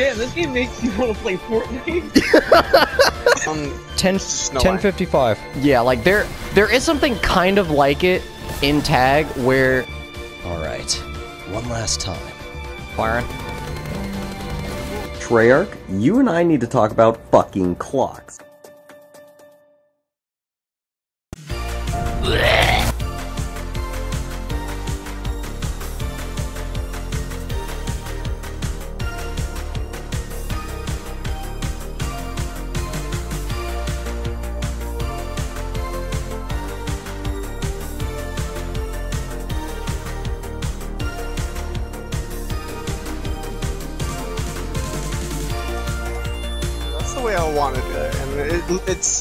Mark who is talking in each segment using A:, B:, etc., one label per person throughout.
A: Damn, this game makes you want to play Fortnite.
B: Um,
C: 10,
B: There's
C: 1055. Yeah, like there there is something kind of like it in tag where Alright. One last time. Byron.
D: Treyarch, you and I need to talk about fucking clocks.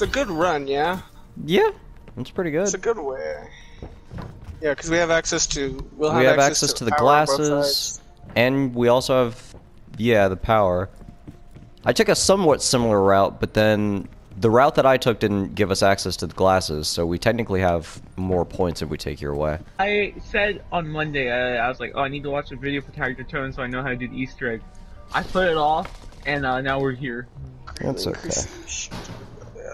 B: It's a good run, yeah.
C: Yeah, it's pretty good.
B: It's a good way. Yeah, because we have access to. We'll have,
C: we have access, to, the
B: power
C: glasses, and we also have, yeah, the power. I took a somewhat similar route, but then the route that I took didn't give us access to the glasses, so we technically have more points if we take your way.
A: I said on Monday, uh, I was like, oh, I need to watch a video for Tag der Toten so I know how to do the Easter egg. I put it off, and uh, now we're here.
C: That's okay.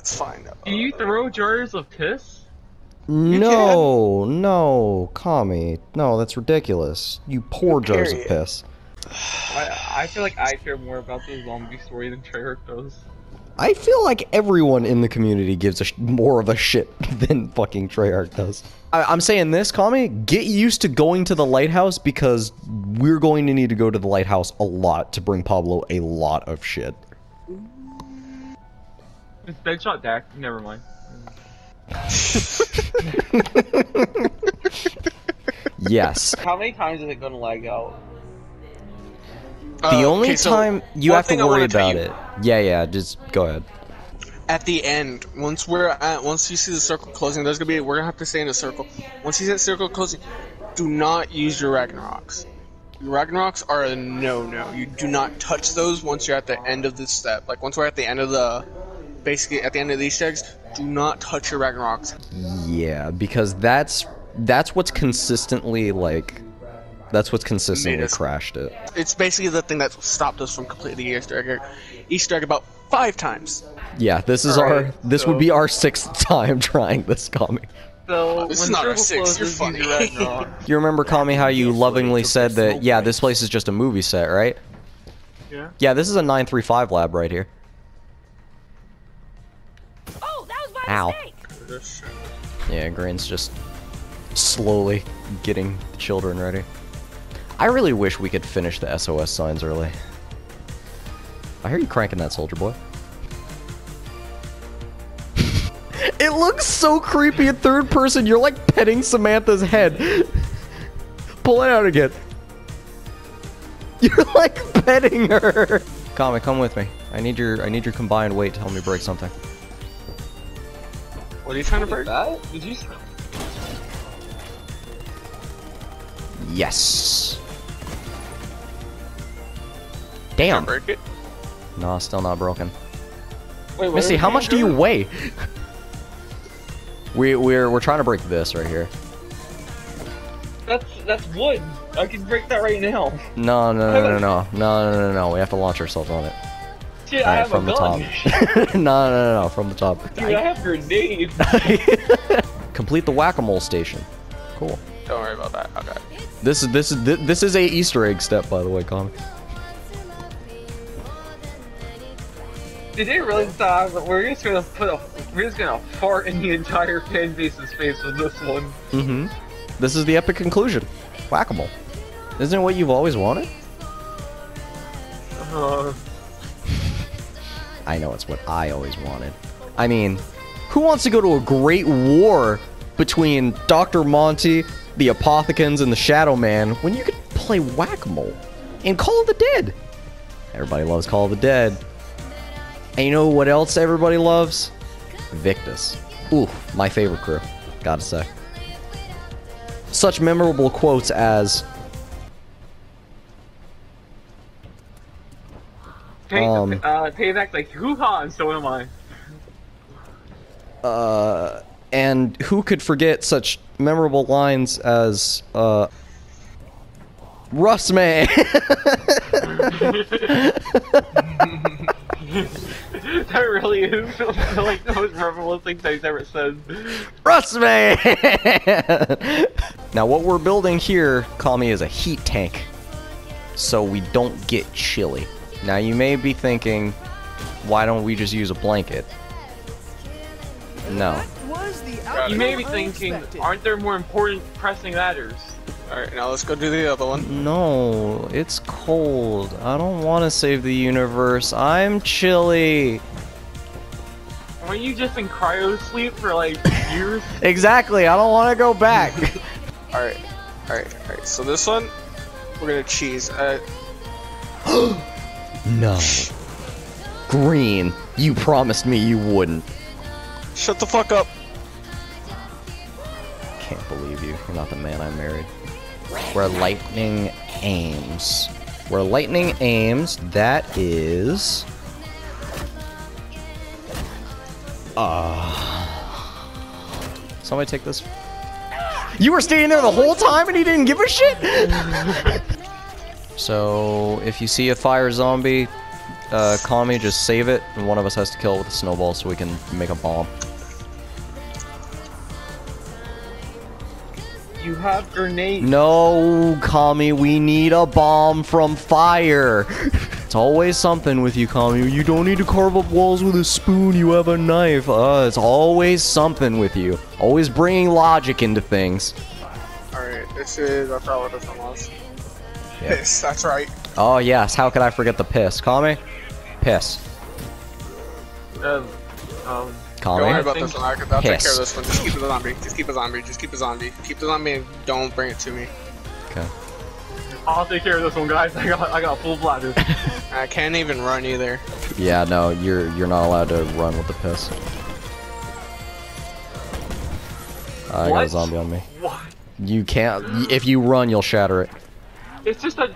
B: That's fine.
A: Do you throw jars of piss?
C: No, no, Kami. No, that's ridiculous. You pour jars of piss.
A: I, I feel like I care more about the zombie story than Treyarch does.
C: I feel like everyone in the community gives a sh- more of a shit than fucking Treyarch does. I- I'm saying this, Kami, get used to going to the lighthouse because we're going to need to go to the lighthouse a lot to bring Pablo a lot of shit.
A: It's Deadshot Dak. Never mind.
C: Yes.
A: How many times is it gonna lag out?
C: The
B: Uh,
C: only
B: okay, so
C: time you have to worry about it. Yeah, yeah, just go ahead.
B: At the end, once we're at, once you see the circle closing, there's gonna be we're gonna have to stay in a circle. Once you see that circle closing, do not use your Ragnaroks. Your Ragnaroks are a no-no. You do not touch those once you're at the end of this step. Like once we're at the end of the, basically at the end of these checks, do not touch your Ragnaroks.
C: Yeah, because that's that's what's consistently like that's what's consistently
B: us-
C: crashed it.
B: It's basically the thing that stopped us from completing the Easter egg. Easter egg about five times.
C: Yeah, this is
A: Alright,
C: our this
A: so-
C: would be our sixth time trying this comic.
A: So
B: This
A: when
B: is not our sixth. you're funny.
A: use your Ragnarok.
C: You remember Kami how you lovingly said that yeah, this place is just a movie set, right?
A: yeah.
C: Yeah, this is a 935 lab right here. Ow. Yeah, Green's just slowly getting the children ready. I really wish we could finish the SOS signs early. I hear you cranking that soldier boy. it looks so creepy in third person. You're like petting Samantha's head. Pull it out again. You're like petting her. Kami, come with me. I need your I need your combined weight to help me break something.
B: What are you trying to break?
A: That? Did you?
C: Yes.
B: Can't
C: Damn.
B: break it.
C: No, still not broken.
A: Wait, what
C: Missy,
A: are
C: how much do you
A: doing?
C: weigh? we we're we're trying to break this right here.
A: That's that's wood. I can break that right now.
C: No, no, no, no, no, no, no, no, no. We have to launch ourselves on it.
A: Shit, I
C: Alright,
A: have
C: from
A: a
C: the
A: gun.
C: top. no, no, no, no, from the top.
A: Dude, I have grenades.
C: Complete the whack-a-mole station. Cool.
B: Don't worry about that. Okay.
C: This is this is this is a Easter egg step, by the way, Connor.
A: Did they really thought that we're just gonna put a we're just gonna fart in the entire fan base's face with this one?
C: Mm-hmm. This is the epic conclusion. Whack-a-mole. Isn't it what you've always wanted?
A: Uh,
C: I know it's what I always wanted. I mean, who wants to go to a great war between Dr. Monty, the Apothicons, and the Shadow Man when you could play whack-a-mole in Call of the Dead? Everybody loves Call of the Dead. And you know what else everybody loves? Victis. Ooh, my favorite crew. Gotta say. Such memorable quotes as,
A: pay,
C: Um.
A: uh, payback's like hoo ha, and so am I.
C: uh, and who could forget such memorable lines as, uh, Russman.
A: that really is like the most marvelous thing he's ever said.
C: Trust me! now, what we're building here, call me, is a heat tank. So we don't get chilly. Now, you may be thinking, why don't we just use a blanket? No.
A: You may be thinking, aren't there more important pressing matters?
B: Alright, now let's go do the other one.
C: No, it's cold. I don't want to save the universe. I'm chilly.
A: Weren't you just in cryo sleep for like years?
C: Exactly, I don't want to go back.
B: Alright, alright, alright. So this one, we're gonna cheese. Uh,
C: no. Green, you promised me you wouldn't.
B: shut the fuck up.
C: Can't believe you. You're not the man I married. Where lightning aims. Where lightning aims, that is. Ah. Somebody take this. You were standing there the whole time and he didn't give a shit? so, if you see a fire zombie, uh, call me, just save it, and one of us has to kill it with a snowball so we can make a bomb.
A: You have grenades.
C: No, Kami, we need a bomb from fire. It's always something with you, Kami. You don't need to carve up walls with a spoon, you have a knife. Uh, it's always something with you. Always bringing logic into things.
B: Alright, this is, I forgot what this one was.
C: Yeah.
B: Piss, that's right.
C: Oh, yes, how could I forget the piss? Call me? Piss.
A: Um, um,
B: Don't worry about this one, I can, I'll take care of this one. Just keep the zombie, just keep a zombie, just keep a zombie. Keep the zombie and don't bring it to me.
C: Okay.
A: I'll take care of this one, guys. I got, I got a full bladder.
B: I can't even run either.
C: Yeah, no, you're you're not allowed to run with the piss. I got a zombie on me.
A: what?
C: You can't. If you run, you'll shatter it.
A: It's just a.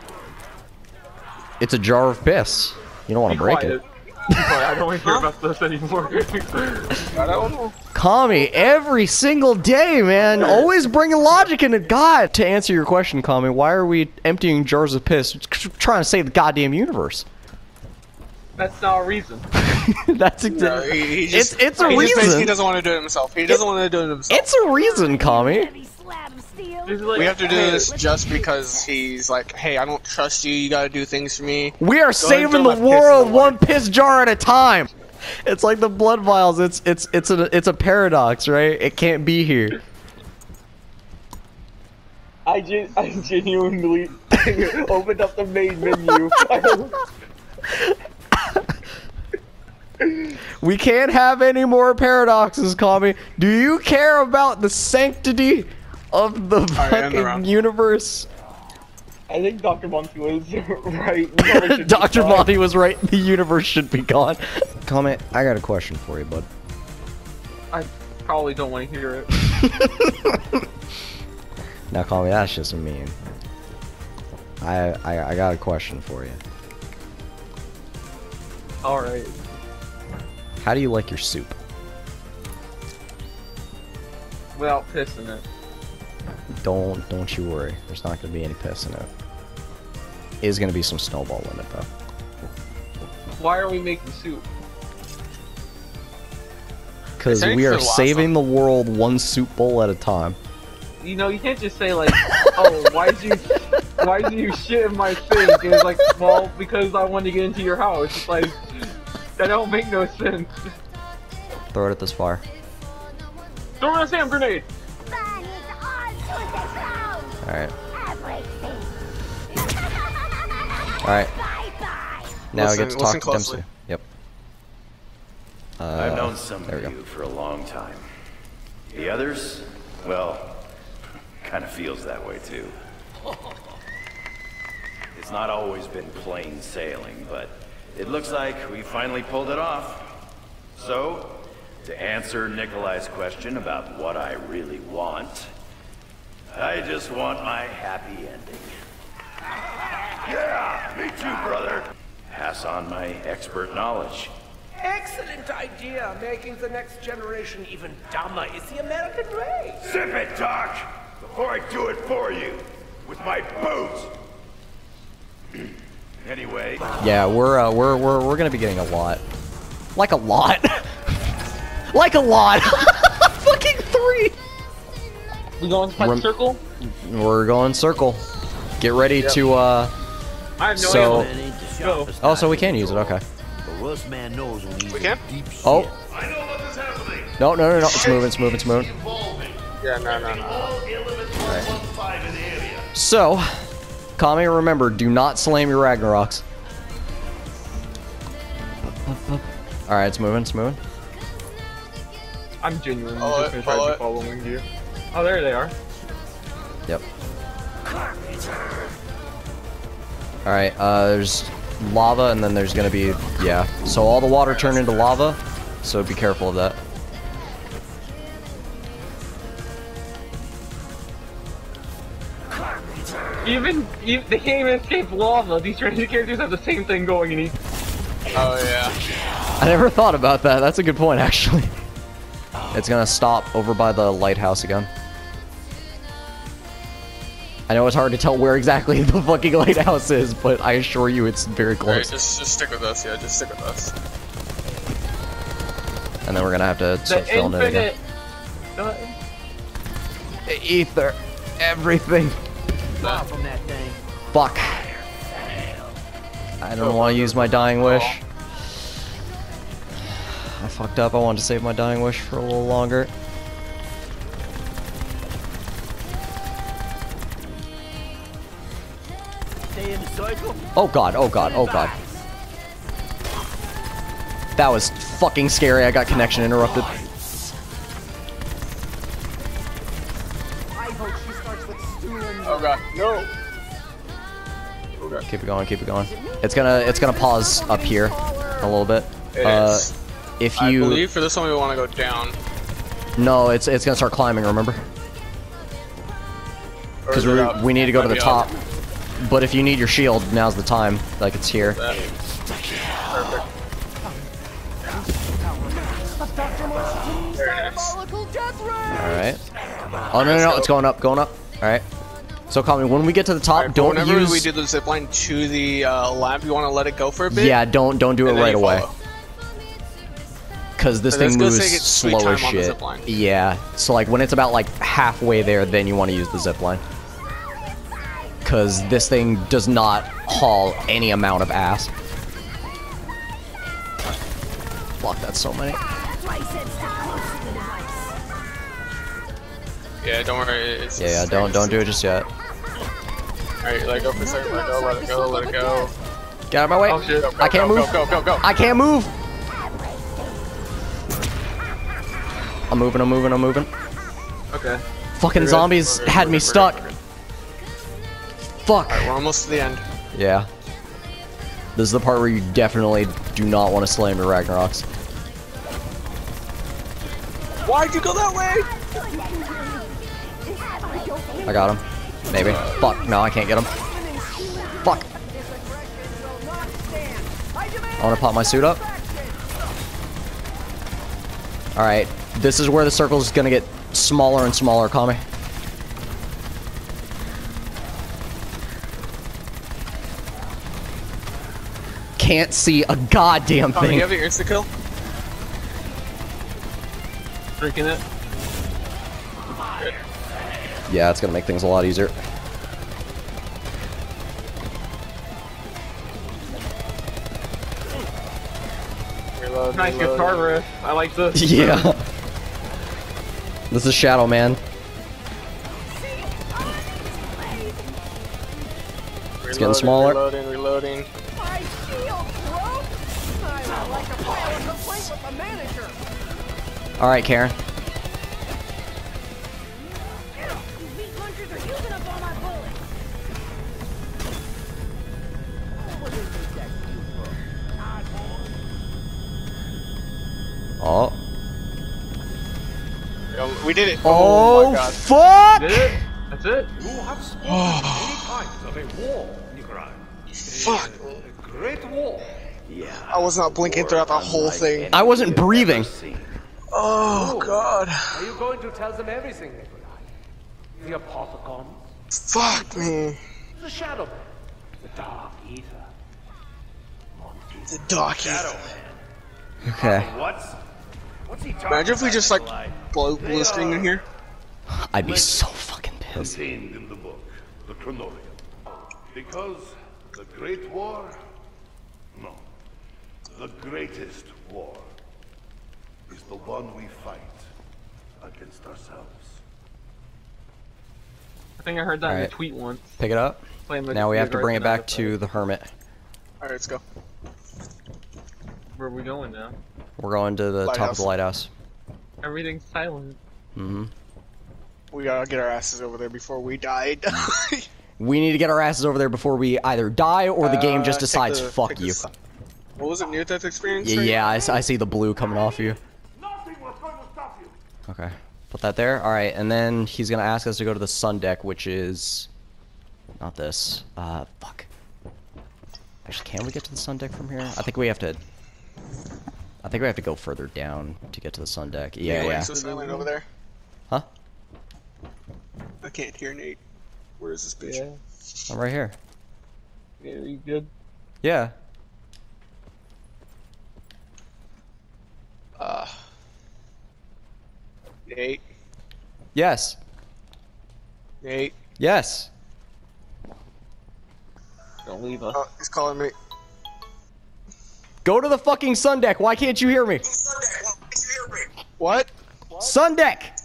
C: It's a jar of piss. You don't want to break
A: quiet.
C: it.
A: I don't want to hear about this anymore.
B: I don't.
C: Kami, every single day, man. Always bringing logic into God. To answer your question, Kami, why are we emptying jars of piss? Trying to save the goddamn universe.
A: That's not a reason.
C: That's
B: No,
C: exactly.
B: he, he
C: It's
B: just,
C: it's a reason
B: he just basically doesn't want to do it himself. He doesn't want to do it himself.
C: It's a reason, Kami.
B: We have to do
A: hey,
B: this just because he's like, hey, I don't trust you. You gotta do things for me.
C: We are
B: and
C: saving the
B: my piss the
C: world one piss jar at a time. It's like the blood vials. It's it's it's a it's a paradox, right? It can't be here.
A: I, gen- I genuinely opened up the main menu.
C: We can't have any more paradoxes, Kami. Do you care about the sanctity of the
B: end the
C: fucking
B: round.
C: universe?
A: I think Dr. Monty was right. We probably should be
C: Dr. Monty was right. The universe should be gone. Comment. I got a question for you, bud.
A: I probably don't want to hear it.
C: Now, Kami, that's just mean. I, I I got a question for you.
A: Alright.
C: How do you like your soup?
A: Without pissing it.
C: Don't don't you worry. There's not gonna be any piss in it. Is gonna be some snowball in it though.
A: Why are we making soup?
C: Because we are
B: the last
C: saving the world one soup bowl at a time.
A: You know, you can't just say like, "Oh, why'd you, why'd you shit in my sink?" And it's like, well, because I wanted to get into your house. It's like that don't make no sense.
C: Throw it at this fire.
A: Throw in a Sam grenade.
C: Alright.
E: Everything.
C: Alright.
E: Bye bye.
C: Now
B: Listen-
C: I get to talk to
B: closely.
C: Dempsey. Yep. Uh,
F: I've known some of you for a long time. The others, well, kind of feels that way too. It's not always been plain sailing, but it looks like we finally pulled it off. So, to answer Nikolai's question about what I really want, I just want my happy ending. Yeah, me too, brother. Pass on my expert knowledge.
G: Excellent idea. Making the next generation even dumber is the American way.
F: Zip it, Doc! Before I do it for you, with my boots! Anyway,
C: Yeah, we're uh, we're we're we're gonna be getting a lot, like a lot, like a lot. Fucking three.
A: We going to
C: Rem-
A: circle?
C: We're going circle. Get ready to uh.
A: I have no
C: So-
A: idea.
H: That ain't the
A: Go.
C: Oh, so
H: knife
C: we can
H: in
C: use it. Okay.
H: drawer, But Russman knows when he's
B: We can?
H: deep shit.
C: Oh. No, no, no, no. It's moving. It's moving. It's moving.
B: Yeah, no, no, no.
C: So, Kami, remember, do not slam your Ragnaroks. Alright, it's moving, it's moving.
A: I'm genuinely
B: Follow
A: just
B: it,
A: gonna try to
B: follow
A: be following you. Oh, there they are.
C: Yep. Alright, uh, there's lava and then there's gonna be, yeah. So all the water turned into lava, so be careful of that.
A: Even, even they can't even escape lava. These random characters have the same thing going in each.
B: Oh yeah.
C: I never thought about that, that's a good point actually. It's gonna stop over by the lighthouse again. I know it's hard to tell where exactly the fucking lighthouse is, but I assure you it's very
B: Alright,
C: close.
B: just just stick with us. Yeah, just stick with us.
C: And then we're gonna have to
A: The
C: start filling it again.
A: infinite. Uh,
C: Ether, everything.
G: Far from that thing.
C: Fuck. I don't want to use my dying wish. I fucked up. I wanted to save my dying wish for a little longer. Oh god, oh god, oh god. That was fucking scary. I got connection interrupted.
G: I hope she starts with stooling.
B: Oh god, no. Oh god.
C: Keep it going, keep it going. It's gonna it's gonna pause up here a little bit. Uh, if
B: I
C: you
B: believe for this one we want to go down.
C: no, it's it's gonna start climbing. Remember? Because we we need to go to the top.
B: up.
C: But if you need your shield, now's the time. Like it's here.
B: Perfect.
C: All right. Oh no no no! It's going up, going up. All right. So, Kami, when we get to the top,
B: Alright, but
C: don't
B: whenever
C: use.
B: we do the zip line to the uh, lab, you want to let it go for a bit.
C: yeah, don't don't do it right away. Because this
B: it's
C: thing moves slow as
B: time on the
C: shit. Yeah. So like when it's about like halfway there, then you want to use the zip line. Because this thing does not haul any amount of ass. Block that so many.
E: That's why he said stop close to the device.
B: Yeah, don't worry. It's,
C: Yeah, yeah, don't don't do it just yet.
B: Alright, let it go for a second. Let it go. Let it go. Let it go.
C: Get out of my way.
A: Oh shit.
B: Go, go,
C: I can't
B: go,
C: move.
B: Go, go, go, go.
C: I can't move. I'm moving. I'm moving. I'm moving.
A: Okay.
C: Fucking
B: We're
C: zombies had me
B: good, we're
C: stuck.
B: Good, we're good.
C: Fuck.
B: Alright, we're almost to the end.
C: Yeah. This is the part where you definitely do not want to slam your Ragnaroks.
B: Why'd you go that way?
C: I got him. Maybe. Fuck. No, I can't get him. Fuck. I want to pop my suit up. Alright. This is where the circle is going to get smaller and smaller, Kami. Can't see a goddamn
B: Oh, you
C: thing.
B: have your insta kill?
A: Drinking it.
C: Yeah, it's going to make things a lot easier.
B: Reload,
A: Nice
B: reload.
A: guitar riff. I like this.
C: Yeah. This is Shadow Man.
B: Reloading,
C: getting smaller.
B: Reloading, reloading.
E: All my bullets.
C: Oh.
B: We did it.
C: Oh, oh,
B: my god.
C: fuck!
A: Did it? That's it?
G: You have spoken many times of a war, Nikolai.
B: Fuck.
G: A great war.
F: Yeah.
B: I was not blinking throughout the whole thing.
C: I wasn't breathing.
B: Oh god.
G: Are you going to tell them everything, Nikolai? The Apothicon,
B: Fuck me.
G: the Shadow Man, the Dark Eater,
B: The dark
F: Shadow
C: Okay.
F: What's what's he talking
B: Imagine if we just like
F: Nikolai?
B: blow blue screen in here.
C: I'd be so fucking pissed.
I: contained in the book, the Kronorium. Because the Great War? No. The greatest war is the one we fight against ourselves.
A: I think I heard that in a tweet once.
C: Pick it up. Now we have to bring it back to the hermit.
B: Alright, let's go.
A: Where are we going now?
C: We're going to the top of the lighthouse.
A: Everything's silent.
C: Mm hmm
B: We gotta get our asses over there before we die.
C: We need to get our asses over there before we either die or the game just
B: Uh,
C: decides
B: the-
C: fuck
B: take the
C: you.
B: S- What was it? Near death experience?
C: Yeah,
B: right?
C: yeah I, s- I see the blue coming off you.
I: Nothing was going to stop you!
C: Okay. Put that there. Alright, and then he's gonna ask us to go to the sun deck, which is... Not this. Uh, fuck. Actually, can we get to the sun deck from here? I think we have to... I think we have to go further down to get to the sun deck. Yeah,
B: Wait,
C: yeah.
B: So silent over there.
C: Huh?
B: I can't hear Nate. Where is this bitch?
A: Yeah.
C: I'm right here.
A: Yeah, you good?
C: Yeah.
B: Uh. Nate.
C: Yes.
B: Nate.
C: Yes.
A: Don't leave us.
B: Oh, he's calling me.
C: Go to the fucking sun deck. Why can't you hear me?
B: What?
C: Sun deck!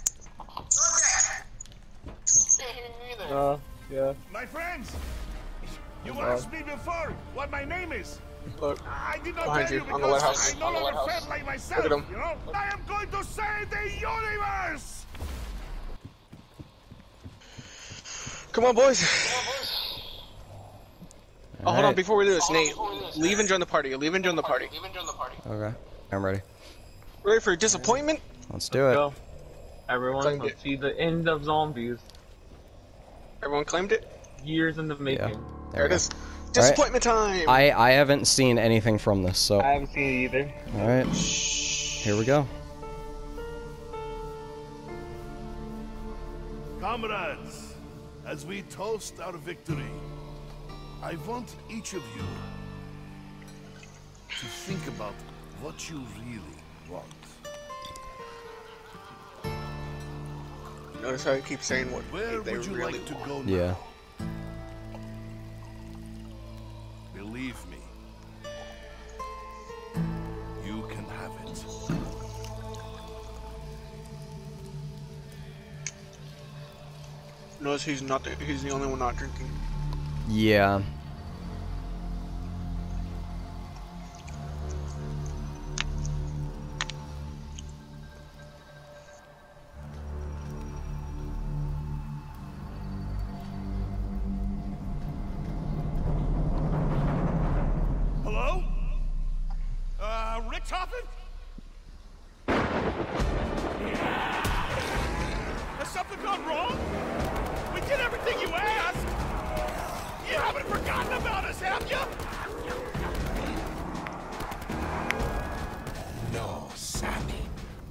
A: Uh, yeah.
I: My friends! You asked me before what my name is.
B: Look.
I: I did not
B: Behind you,
I: you
B: on the
I: because
B: lighthouse,
I: I no
B: on the
I: longer
B: lighthouse.
I: like myself,
B: Look at him.
I: you know? I am going to save the universe!
B: Come on, boys. Oh, hold on. Before we do this, Nate, leave and join the party. Leave and join the party.
C: Okay. I'm ready.
B: Ready for disappointment?
C: Let's do it.
A: Go. Everyone,
B: Claimed
A: let's
B: it.
A: see the end of zombies.
B: Everyone claimed it.
A: Years in the making.
C: Yeah.
B: There it
C: we
B: is.
C: Go.
B: Disappointment time.
C: I, I haven't seen anything from this, so...
A: I haven't seen it either.
C: Alright. Here we go.
I: Comrades, as we toast our victory, I want each of you to think about what you really want.
B: Notice how I keep saying what
I: Where
B: they
I: would you
B: really
I: like to
B: want.
I: go now?
C: Yeah.
B: Notice he's not. The, he's the only one not drinking.
C: Yeah.
I: Hello? Uh, Richthofen? Has something gone wrong? Haven't forgotten about us, have you?
G: No, Sammy.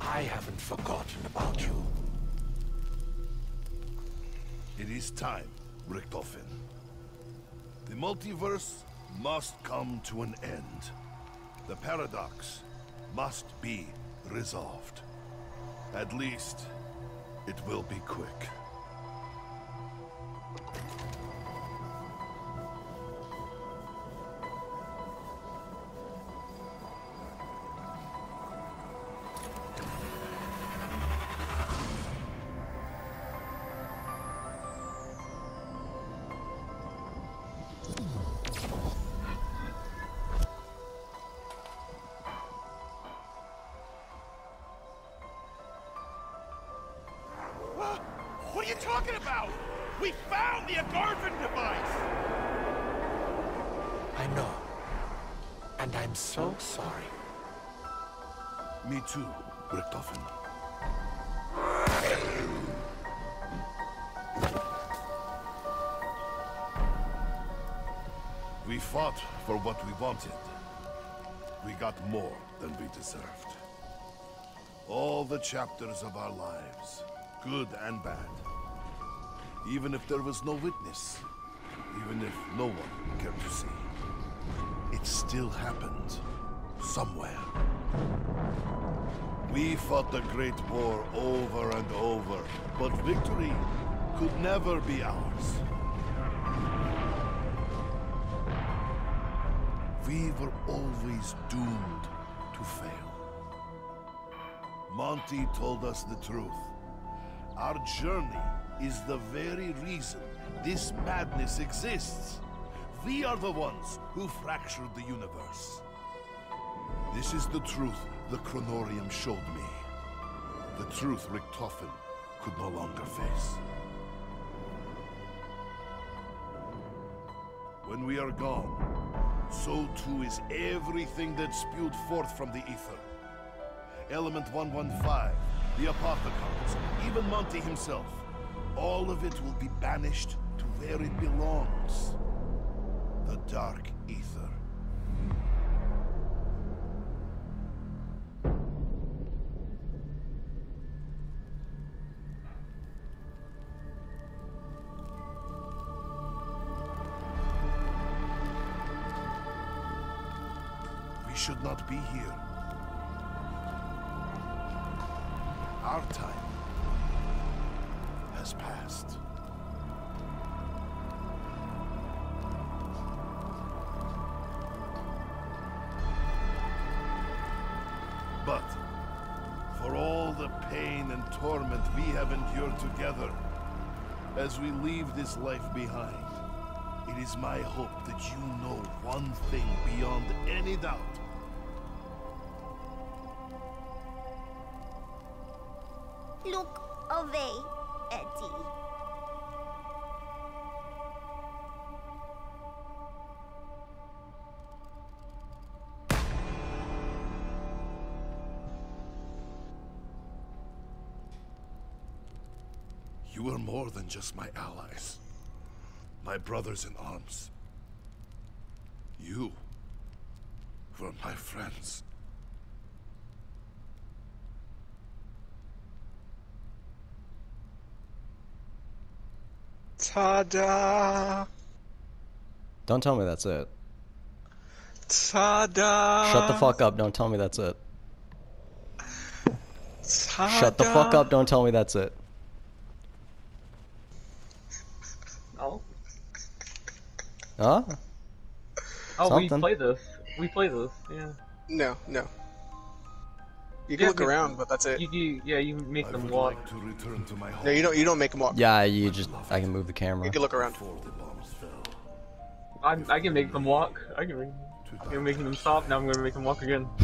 G: I haven't forgotten about you.
I: It is time, Richthofen. The multiverse must come to an end. The paradox must be resolved. At least, it will be quick.
G: What are you talking about? We found the Agarvan device! I know. And I'm so sorry.
I: Me too, Richthofen. We fought for what we wanted. We got more than we deserved. All the chapters of our lives, good and bad. Even if there was no witness. Even if no one cared to see. it still happened. Somewhere. We fought the Great War over and over, but victory could never be ours. We were always doomed to fail. Monty told us the truth. Our journey is the very reason this madness exists. We are the ones who fractured the universe. This is the truth the Kronorium showed me. The truth Richthofen could no longer face. When we are gone, so too is everything that spewed forth from the ether. Element 115, the Apothicons, even Monty himself. All of it will be banished to where it belongs. The Dark Ether. We should not be here. Our time has passed. But for all the pain and torment we have endured together, as we leave this life behind, it is my hope that you know one thing beyond any doubt. Than just my allies. My brothers in arms. You were my friends.
B: Ta-da!
C: Don't tell me that's it.
B: Ta-da!
C: Shut the fuck up. Don't tell me that's it.
B: Ta-da!
C: Shut the fuck up. Don't tell me that's it.
A: Oh.
C: Huh?
A: Oh,
C: Something.
A: we play this. We play this. Yeah.
B: No, no. You can
A: Yeah,
B: look
A: we-
B: around, but that's it.
A: You, you yeah, you make
I: I
A: them walk.
I: like to return to my home.
B: No, you don't. You don't make them walk.
C: Yeah, you just. I can move the camera.
B: You can look around.
I: Before the bombs fell.
A: I, I can make them walk. I can make, I'm making them stop. Now I'm gonna make them walk again.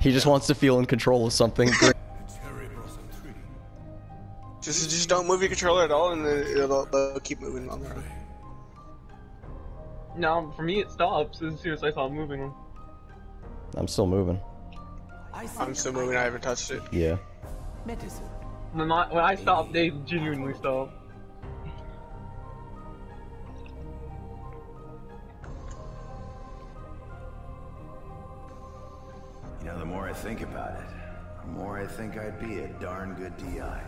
C: He just wants to feel in control of something.
B: Just, just don't move your controller at all, and then it'll, they'll keep moving on their own.
A: No, for me it stops as soon as I stop moving them.
C: I'm still moving.
B: I'm still moving. I haven't touched it.
C: Yeah.
G: Medicine.
A: When I, when I stop, they genuinely stop.
F: You know, the more I think about it, the more I think I'd be a darn good DI.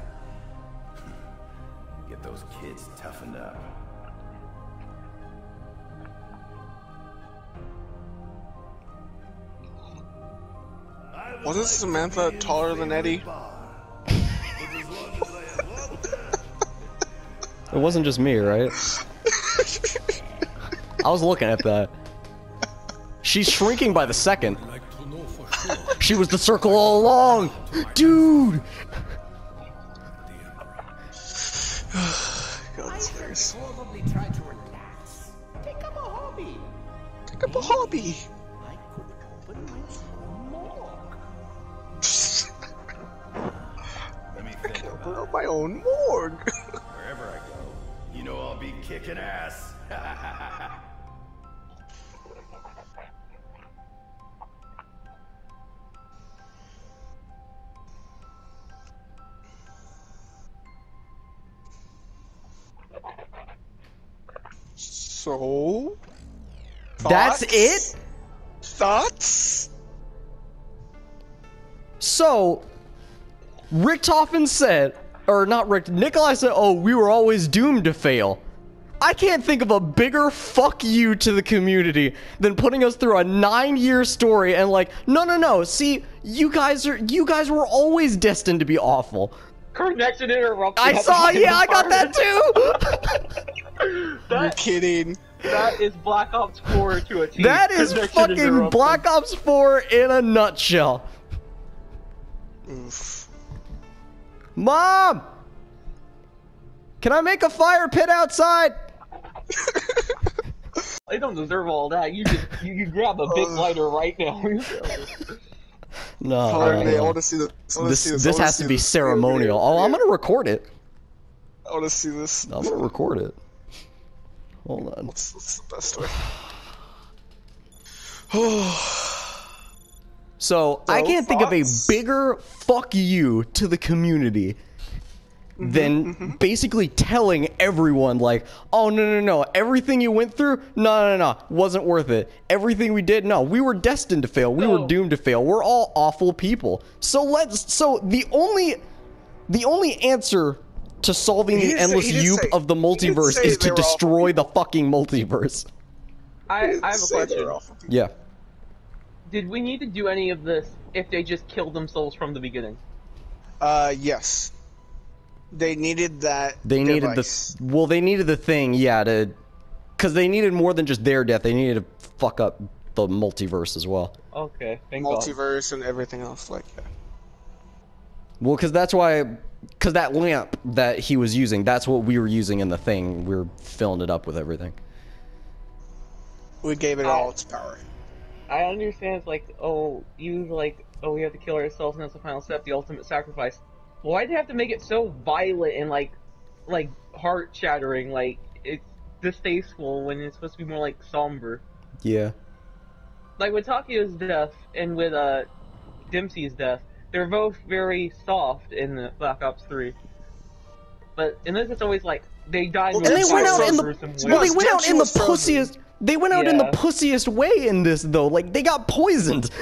F: Get those kids toughened up.
B: Wasn't Samantha taller than Eddie?
C: It wasn't just me, right? I was looking at that. She's shrinking by the second. She was the circle all along! Dude!
B: God, it's hilarious.
G: Probably try to relax. Take up a hobby.
B: Pick up a hobby.
F: Think
B: Open
F: about
B: up my own morgue.
F: Wherever I go, you know I'll be kicking ass.
B: so.
C: That's it?
B: Thoughts?
C: So, Richthofen said, or not Rick, Nikolai said, oh, we were always doomed to fail. I can't think of a bigger fuck you to the community than putting us through a nine-year story and like, no, no, no. See, you guys are, you guys were always destined to be awful.
A: Connection interrupted.
C: I saw, yeah, I got that too.
B: You're kidding.
A: that is Black Ops 4 to a T.
C: that is
A: Connection
C: fucking. Black Ops 4 in a nutshell.
B: Oof.
C: Mom, can I make a fire pit outside?
A: I don't deserve all that. You just you, you grab a big uh. lighter right now.
C: No,
B: Alright,
C: no,
B: I
C: no.
B: want to see this.
C: This
B: see
C: this,
B: I
C: has to be
B: this.
C: ceremonial. Oh, I'm gonna record it.
B: I want to see this.
C: I'm gonna record it. Hold on.
B: What's, what's the best way? Oh.
C: So I can't think of a bigger fuck you to the community
B: Mm-hmm,
C: than basically telling everyone like, oh no no no, everything you went through, no no no, wasn't worth it. Everything we did, no, we were destined to fail. We were doomed to fail. We're all awful people. So let's. So the only, the only answer to solving the endless
B: he didn't
C: youp of the multiverse is to destroy the fucking multiverse.
A: I, I have a
B: Say they're
A: question.
C: Yeah.
A: Did we need to do any of this if they just killed themselves from the beginning?
B: Uh, yes. They needed that.
C: They needed
B: device.
C: the well, they needed the thing, yeah, to because they needed more than just their death. They needed to fuck up the multiverse as well.
A: Okay, thank God.
B: multiverse and everything else like that.
C: Well, because that's why, because that lamp that he was using, that's what we were using in the thing. We were filling it up with everything.
B: We gave it all its power.
A: I understand it's like, oh, you like, oh, we have to kill ourselves and that's the final step, the ultimate sacrifice. Why do they have to make it so violent and like, like heart shattering? Like it's distasteful when it's supposed to be more like somber.
C: Yeah.
A: Like with Takeo's death and with uh Dempsey's death, they're both very soft in the Black Ops Three. But in this, it's always like they died.
B: Well,
C: And they went out in the
A: gruesome
B: To be
A: way.
C: well, they went out in the pussiest. They went out in the pussiest way in this though. Like they got poisoned.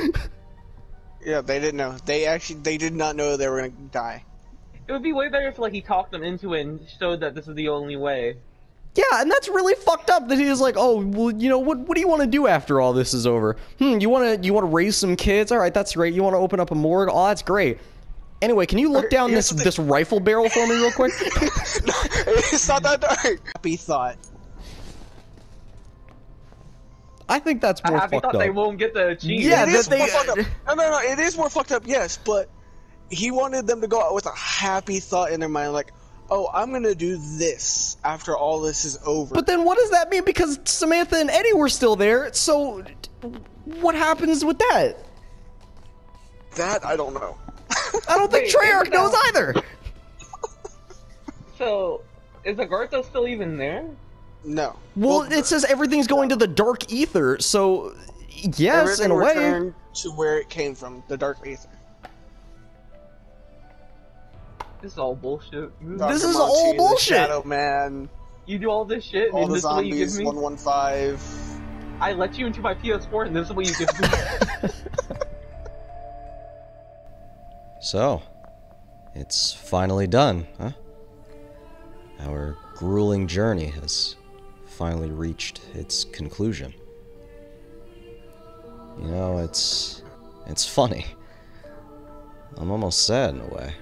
B: Yeah, they didn't know. They actually they did not know they were gonna die.
A: It would be way better if like he talked them into it and showed that this is the only way.
C: Yeah, and that's really fucked up that he was like, "Oh, well, you know, what what do you want to do after all this is over? Hmm, you want to you want to raise some kids? All right, that's great. You want to open up a morgue? Oh, that's great. Anyway, can you look
B: Okay,
C: down
B: here's
C: this this rifle barrel for me real quick?
B: it's not that dark. Happy thought.
C: I think that's
A: I
C: more
A: happy
C: fucked
A: thought
C: up.
A: they won't get the achievement.
C: Yeah,
B: it
C: that
B: is
C: they-
B: more fucked up. No, no, no. It is more fucked up. Yes, but he wanted them to go out with a happy thought in their mind, like, "Oh, I'm gonna do this after all this is over."
C: But then what does that mean? Because Samantha and Eddie were still there. So what happens with that?
B: that I don't know.
C: I don't think
A: Wait,
C: Treyarch knows
A: now-
C: either.
A: So, is Agartha still even there?
B: No.
C: Well, it says everything's going to the dark ether. So yes,
B: everything
C: in a way.
B: to where it came from, the dark ether.
A: This is all bullshit.
C: This is all
B: Monty, the
C: bullshit.
B: Shadow Man,
A: You do all this shit,
B: all
A: and
B: the
A: this is what you give
B: zombies,
A: me.
B: one one five.
A: I let you into my PS4, and this is what you give me.
C: So, it's finally done, huh? Our grueling journey has finally reached its conclusion. You know, it's it's funny. I'm almost sad in a way.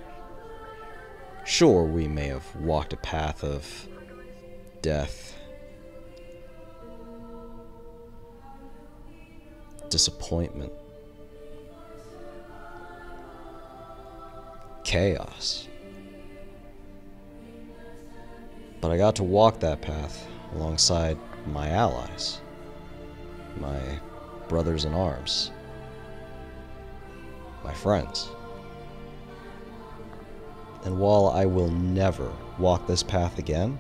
C: Sure, we may have walked a path of death, disappointment, chaos. But I got to walk that path alongside my allies, my brothers in arms, my friends. And while I will never walk this path again,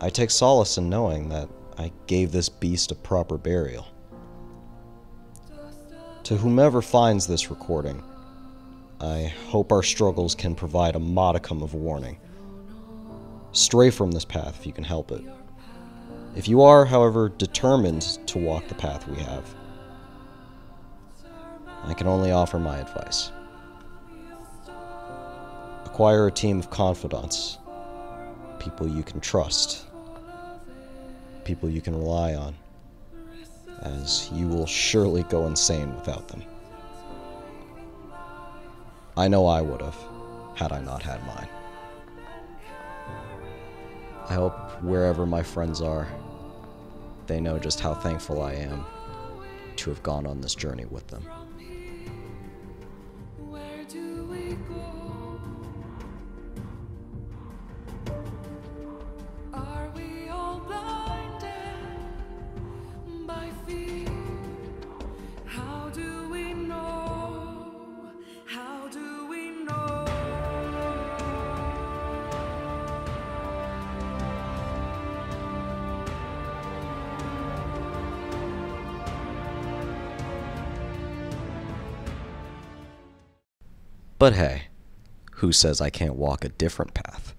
C: I take solace in knowing that I gave this beast a proper burial. To whomever finds this recording, I hope our struggles can provide a modicum of warning. Stray from this path if you can help it. If you are, however, determined to walk the path we have, I can only offer my advice. Acquire a team of confidants, people you can trust, people you can rely on, as you will surely go insane without them. I know I would have, had I not had mine. I hope wherever my friends are, they know just how thankful I am to have gone on this journey with them. But hey, who says I can't walk a different path?